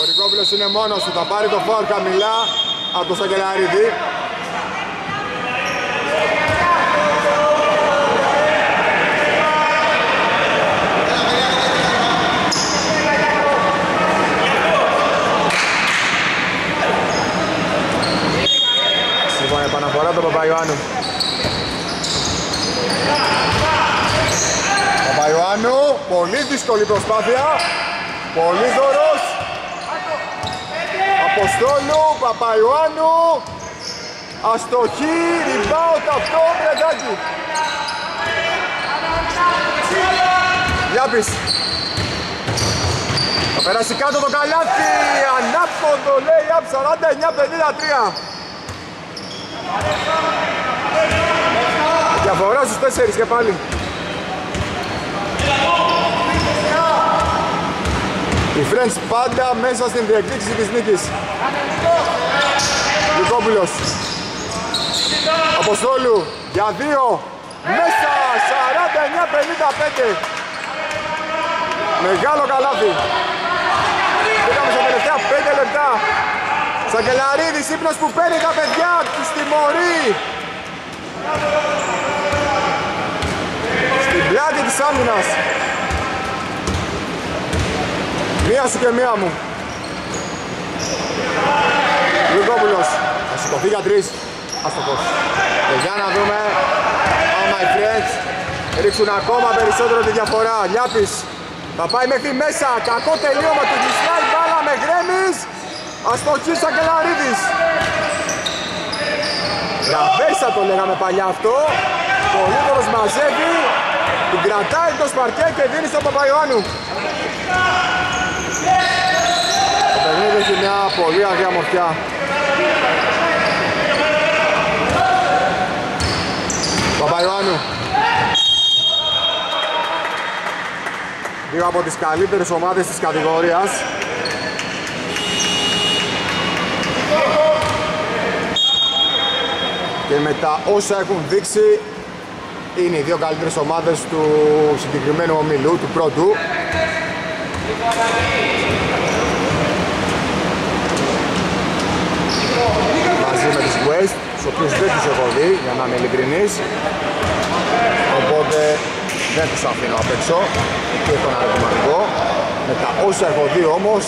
Ο Ριγόπουλος είναι μόνος του. Θα πάρει το φόρ χαμηλά από το Σακελαρίδη. Λοιπόν, επαναφορά τον Παπαϊωάννου. Παπαϊωάννου, πολύ δύσκολη προσπάθεια. Πολύ δωρός. Αποστόλου, Παπαϊωάννου. Αστοχή, rebound αυτό, Μπρεντάκι. Γιάπης. Θα περάσει κάτω το καλάθι, ανάποδο λέει από 49-53. Διαφορά στους τέσσερις και πάλι. Οι Friends πάντα μέσα στην διεκδίκηση της νίκης. Λυκόπουλος. Αποστόλου για δύο. Μέσα 49-55. Μεγάλο καλάθι. Πήγαμε στα τελευταία 5 λεπτά. Σακελαρίδης ύπνος που παίρνει τα παιδιά, τους τιμωρεί. Στην πλάτη της άμυνας. Μία σου και μία μου. Λουκόπουλος. Θα σηκωθεί για τρεις. Ας το πω. Και για να δούμε. Oh my friends. Ρίξουν ακόμα περισσότερο τη διαφορά. Λιάπης. Θα πάει μέχρι μέσα. Κακό τελείωμα του Γισλάι. Μπάλα με γκρέμις. Αστοχή Σακελαρίδης. Ραβέρσα το λέγαμε παλιά αυτό. Το Λίβορος μαζεύει. Την κρατάει το σπαρτιέ και δίνει στον Παπαϊωάννου. Το παιχνίδι έχει μια πολύ αγριά μορφιά. Παπαϊωάννου. Δύο από τις καλύτερες ομάδες της κατηγορίας. Και με τα όσα έχουν δείξει είναι οι δύο καλύτερες ομάδες του συγκεκριμένου ομιλού, του πρώτου. Μαζί με τους West, τους οποίους δεν τους έχω δει, για να είμαι ειλικρινής. Οπότε δεν τους αφήνω απ' έξω και τον ερωτηματικό. Με τα όσα έχω δει όμως,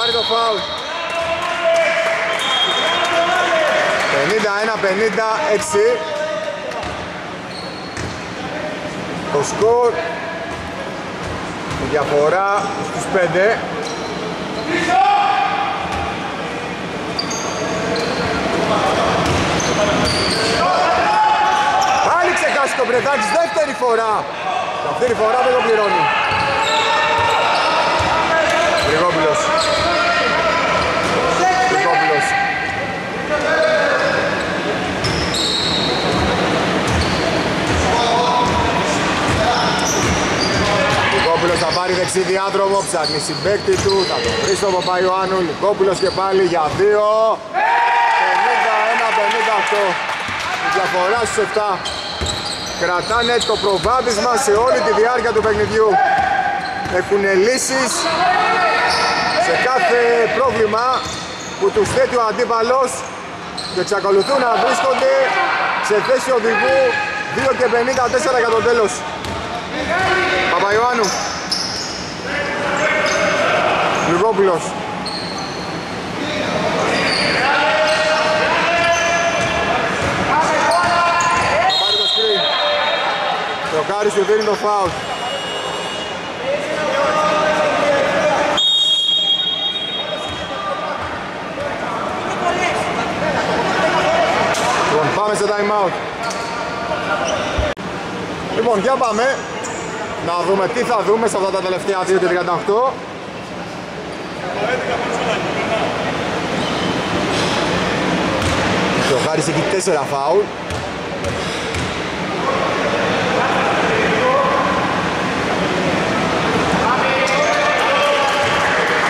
πάρει το φάουλ. 51-56 Το σκορ. Η διαφορά στους 5 Πάλι ξεχάσει το Μπρεδάκης δεύτερη φορά. Αυτή τη φορά δεν το πληρώνει. Γρηγόπουλος Γρηγόπουλος Λυκόπουλος θα πάρει δεξί διάδρομο, ψάχνει συμπέκτη του, θα τον βρεις στο Παπαϊωάννου, Λυκόπουλος και πάλι για 2 51-58 Η διαφορά στους 7 Κρατάνε το προβάδισμα σε όλη τη διάρκεια του παιχνιδιού Έχουν λύσεις σε κάθε πρόβλημα που τους θέτει ο αντίπαλος και εξακολουθούν να βρίσκονται σε θέση οδηγού 2 και 54 για το τέλος. Παπαϊωάννου. Λιγόπουλος. Θα πάρει το σκριν. Το Κάρι σου δίνει το φάουλ. Λοιπόν, πάμε σε time out. Λοιπόν, για πάμε να δούμε τι θα δούμε σε αυτά τα τελευταία 2 και 38. Και ο Χάρης έχει 4 φάουλ.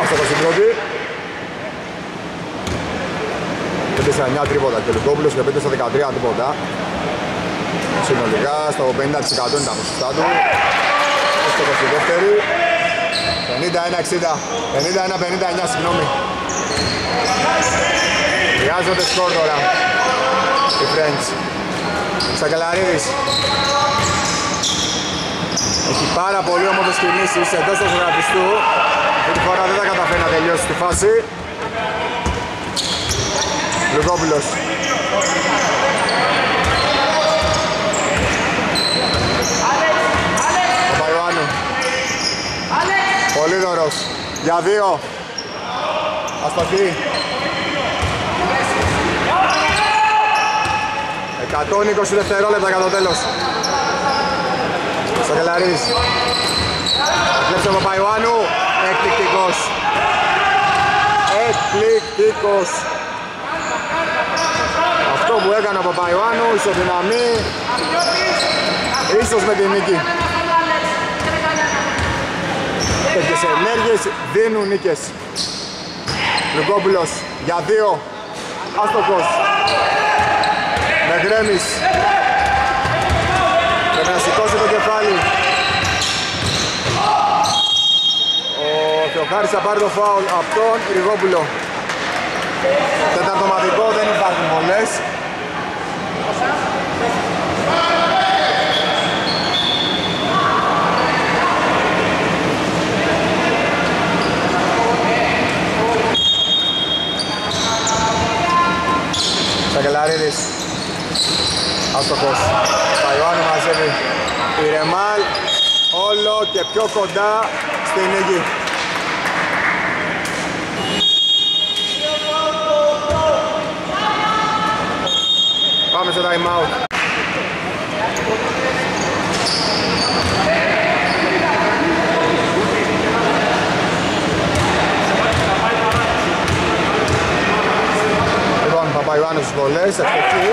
Αυτό το συμπλώτη. 5 στα 9 τρίποτα και ο Λουκόπουλος και 5 στα 13 τρίποτα. Συνολικά στο 50% είναι τα ποσοστά του. Στο 22 51-60. 51-59, συγγνώμη. Χρειάζονται σκορ τώρα. Οι French. Σακελαρίδης. Έχει πάρα πολύ όμορφες κινήσεις εντός του ζωγραφιστού. Αυτή τη φορά δεν θα καταφέρει να τελειώσει τη φάση. Λουκόπουλος. Παπαϊωάννου. Πολύδωρος. Για δύο. Αστοχή. 120 δευτερόλεπτα για το τέλος. Σακελαρής. Βλέψε ο Παπαϊωάννου. Εκπληκτικός. Εκπληκτικός. Αυτό που έκανε ο Παπαϊωάννου ισοδυναμεί ίσως με την νίκη. Τέτοιες ενέργειες δίνουν νίκες. Λουκόπουλος για δύο. Άστοχος. Με γκρέμις. Πρέπει να σηκώσει το κεφάλι. Ο Θεοχάρης θα πάρει το φάουλ από τον Ριγόπουλο. Τεταρτοματικό δεν υπάρχουν πολλές. Σακελαρίδης Άστοχος Παϊωάννου μαζεύει η Ρεμάλ. Όλο και πιο κοντά στην νίκη. Πάμε στο time out Λοιπόν, Παπαϊωάννου στις βολές, ευτυχή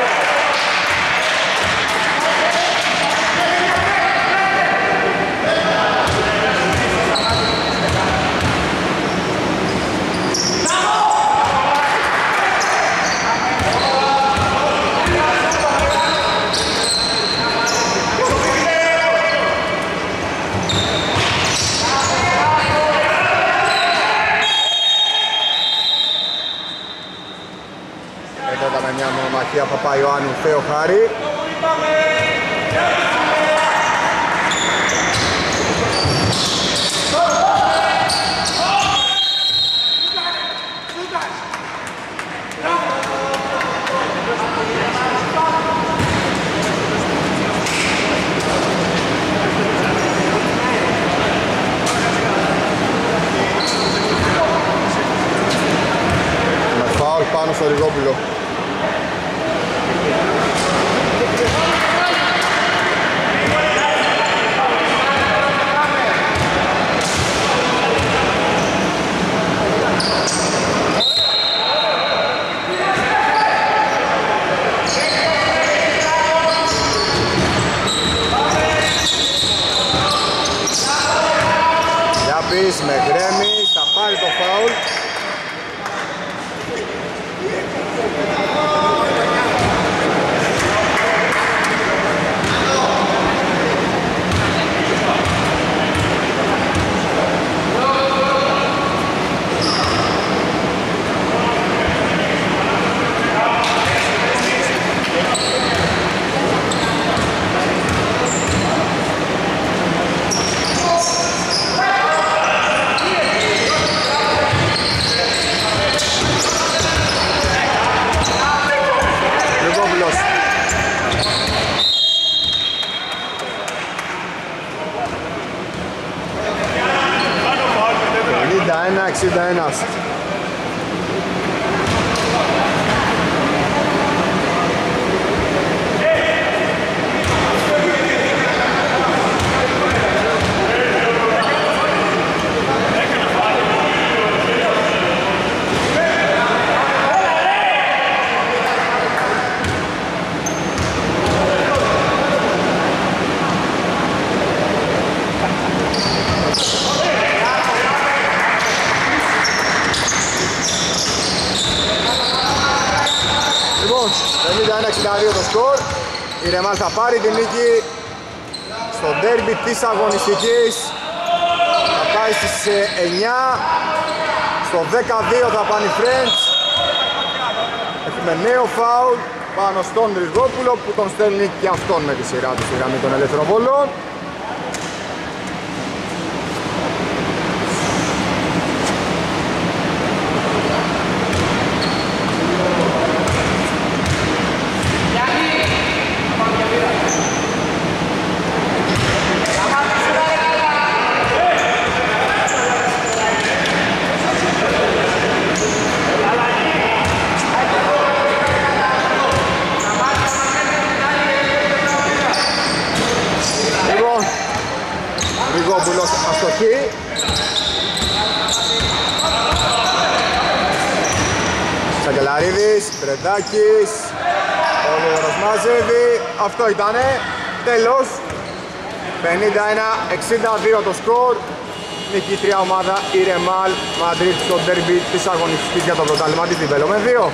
Εδώ με μια μονομαχία Παπαϊωάννου Θέο Χάρη. Με φάουλ πάνω στο Ριγόπουλο. Γιάπης με γκρέμι, θα πάρει το φάουλ. Λουκόπουλος. Πενήντα ένα, εξήντα ένας. Λοιπόν, 51-62 το σκορ. Η Ρεμάλ θα πάρει την νίκη στο ντέρμπι της αγωνιστικής. Θα πάει στις ε, 9. Στο 12 θα πάνε οι Friends. Έχουμε νέο φάουλ πάνω στον Ριγόπουλο που τον στέλνει και αυτόν με τη σειρά του στη γραμμή των ελεύθερων βολών. Σαγκελαρίδης, Βρετάκης, ο Λούγαρος μαζεύει, αυτό ήτανε, τέλος. 51-62 το σκορ. Νικήτρια ομάδα η Ρεμάλ Μαντρίτ στο ντέρμπι της αγωνιστικής για το πρωτάλημα της Διβέλο με 2